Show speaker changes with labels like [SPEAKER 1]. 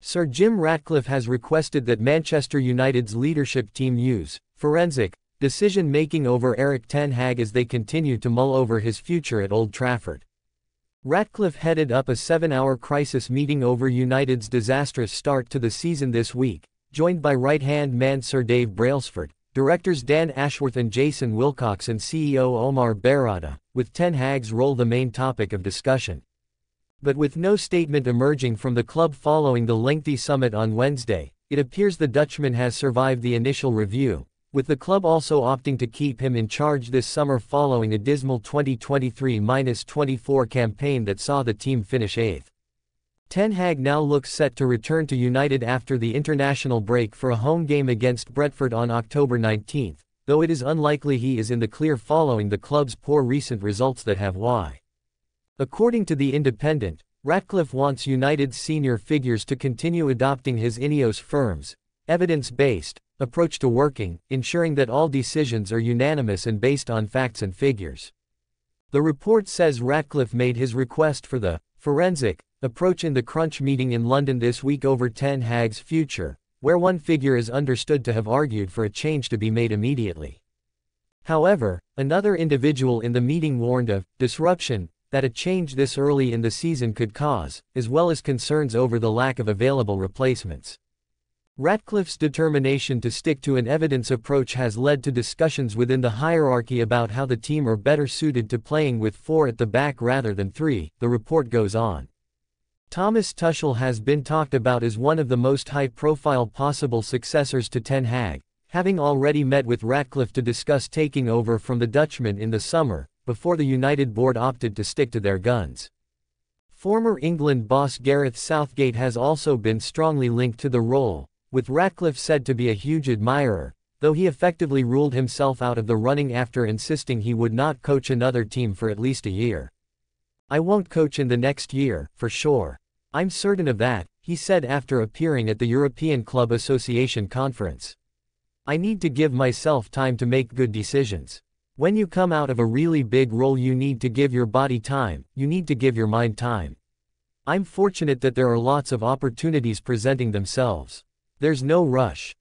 [SPEAKER 1] Sir Jim Ratcliffe has requested that Manchester United's leadership team use forensic decision-making over Erik Ten Hag as they continue to mull over his future at Old Trafford. Ratcliffe headed up a seven-hour crisis meeting over United's disastrous start to the season this week, joined by right-hand man Sir Dave Brailsford, directors Dan Ashworth and Jason Wilcox and CEO Omar Berrada, with Ten Hag's role the main topic of discussion. But with no statement emerging from the club following the lengthy summit on Wednesday, it appears the Dutchman has survived the initial review, with the club also opting to keep him in charge this summer following a dismal 2023-24 campaign that saw the team finish 8th. Ten Hag now looks set to return to United after the international break for a home game against Brentford on October 19, though it is unlikely he is in the clear following the club's poor recent results that have why. According to The Independent, Ratcliffe wants United's senior figures to continue adopting his Ineos firms, evidence-based, approach to working, ensuring that all decisions are unanimous and based on facts and figures. The report says Ratcliffe made his request for the forensic approach in the crunch meeting in London this week over Ten Hag's future, where one figure is understood to have argued for a change to be made immediately. However, another individual in the meeting warned of disruption that a change this early in the season could cause, as well as concerns over the lack of available replacements. Ratcliffe's determination to stick to an evidence approach has led to discussions within the hierarchy about how the team are better suited to playing with four at the back rather than three, the report goes on. Thomas Tuchel has been talked about as one of the most high-profile possible successors to Ten Hag, having already met with Ratcliffe to discuss taking over from the Dutchman in the summer, before the United board opted to stick to their guns. Former England boss Gareth Southgate has also been strongly linked to the role, with Ratcliffe said to be a huge admirer, though he effectively ruled himself out of the running after insisting he would not coach another team for at least a year. I won't coach in the next year, for sure. I'm certain of that, he said after appearing at the European Club Association conference. I need to give myself time to make good decisions. When you come out of a really big role you need to give your body time, you need to give your mind time. I'm fortunate that there are lots of opportunities presenting themselves. There's no rush.